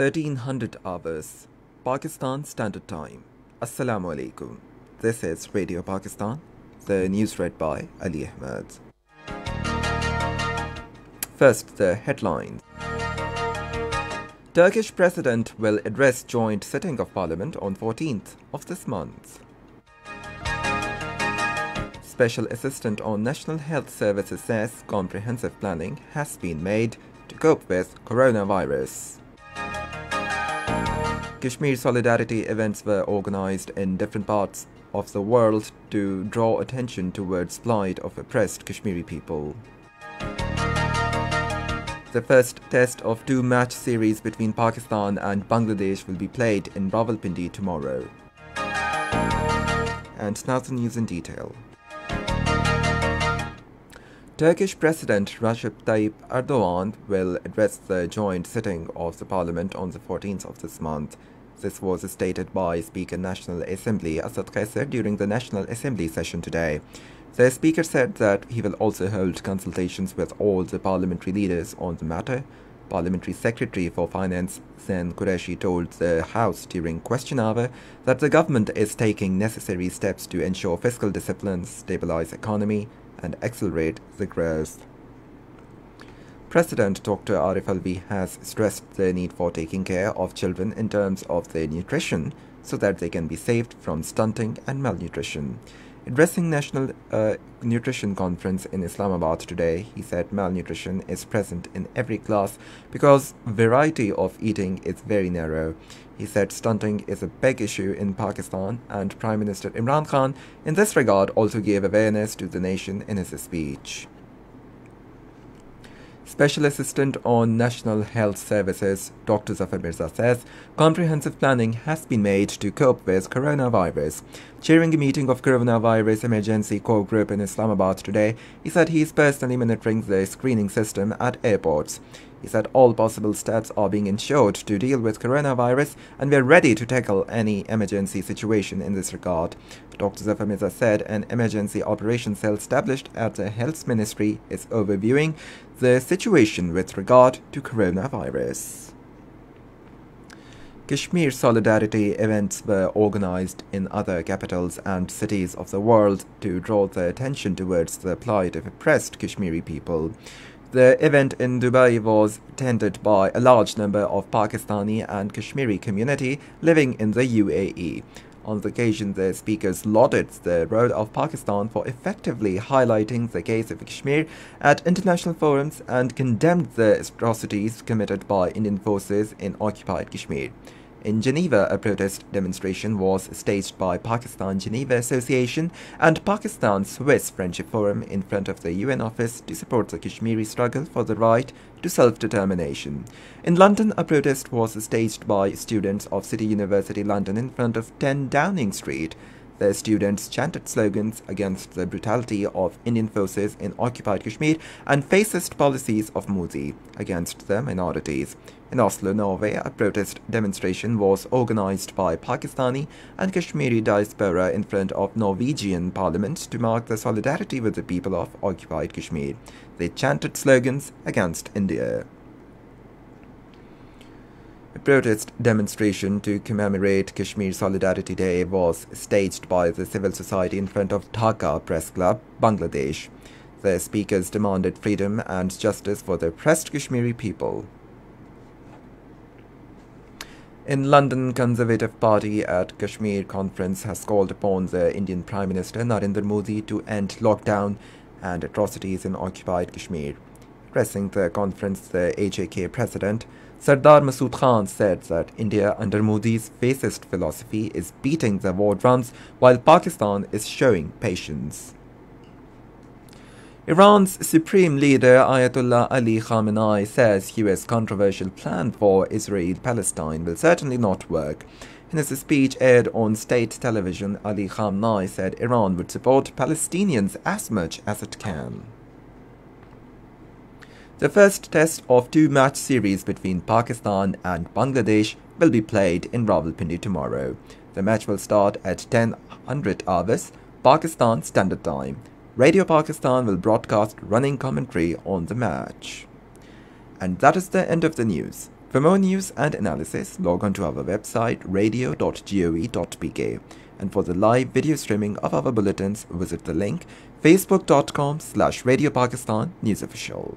1300 hours Pakistan Standard Time. Assalamu alaikum. This is Radio Pakistan the news read by Ali Ahmed. First the headlines. Turkish president will address joint sitting of parliament on 14th of this month. Special Assistant on National Health Services says comprehensive planning has been made to cope with coronavirus. Kashmir solidarity events were organized in different parts of the world to draw attention towards plight of oppressed Kashmiri people. The first test of two-match series between Pakistan and Bangladesh will be played in Rawalpindi tomorrow. And now the news in detail. Turkish President Recep Tayyip Erdogan will address the joint sitting of the parliament on the 14th of this month. This was stated by Speaker National Assembly Asad Qaiser during the National Assembly session today. The speaker said that he will also hold consultations with all the parliamentary leaders on the matter. Parliamentary Secretary for Finance Zain Qureshi told the House during question hour that the government is taking necessary steps to ensure fiscal discipline, stabilize economy, and accelerate the growth. President Dr. Arif Alvi has stressed the need for taking care of children in terms of their nutrition so that they can be saved from stunting and malnutrition. Addressing National uh, Nutrition Conference in Islamabad today, he said malnutrition is present in every class because variety of eating is very narrow. He said stunting is a big issue in Pakistan and Prime Minister Imran Khan in this regard also gave awareness to the nation in his speech. Special Assistant on National Health Services, Dr. Zafar Mirza says comprehensive planning has been made to cope with coronavirus. Chairing a meeting of Coronavirus Emergency Core Group in Islamabad today, he said he is personally monitoring the screening system at airports. He said all possible steps are being ensured to deal with coronavirus and we are ready to tackle any emergency situation in this regard. Dr. Zafar Mirza said an emergency operations cell established at the Health Ministry is overviewing the situation with regard to coronavirus. Kashmir solidarity events were organized in other capitals and cities of the world to draw the attention towards the plight of oppressed Kashmiri people. The event in Dubai was attended by a large number of Pakistani and Kashmiri community living in the UAE. On the occasion, the speakers lauded the role of Pakistan for effectively highlighting the case of Kashmir at international forums and condemned the atrocities committed by Indian forces in occupied Kashmir. In Geneva, a protest demonstration was staged by Pakistan Geneva Association and Pakistan Swiss Friendship Forum in front of the UN office to support the Kashmiri struggle for the right to self-determination. In London, a protest was staged by students of City University London in front of 10 Downing Street. The students chanted slogans against the brutality of Indian forces in occupied Kashmir and fascist policies of Modi against the minorities. In Oslo, Norway, a protest demonstration was organized by Pakistani and Kashmiri diaspora in front of Norwegian parliament to mark the solidarity with the people of occupied Kashmir. They chanted slogans against India. A protest demonstration to commemorate Kashmir Solidarity Day was staged by the civil society in front of Dhaka Press Club, Bangladesh. The speakers demanded freedom and justice for the oppressed Kashmiri people. In London, Conservative Party at Kashmir conference has called upon the Indian Prime Minister Narendra Modi to end lockdown and atrocities in occupied Kashmir. Addressing the conference, the AJK president Sardar Masood Khan said that India under Modi's fascist philosophy is beating the war drums while Pakistan is showing patience. Iran's supreme leader Ayatollah Ali Khamenei says US controversial plan for Israel-Palestine will certainly not work. In his speech aired on state television, Ali Khamenei said Iran would support Palestinians as much as it can. The first test of two-match series between Pakistan and Bangladesh will be played in Rawalpindi tomorrow. The match will start at 10:00 hours Pakistan Standard Time. Radio Pakistan will broadcast running commentary on the match. And that is the end of the news. For more news and analysis, log on to our website radio.gov.pk. And for the live video streaming of our bulletins, visit the link facebook.com slash Radio Pakistan News Official.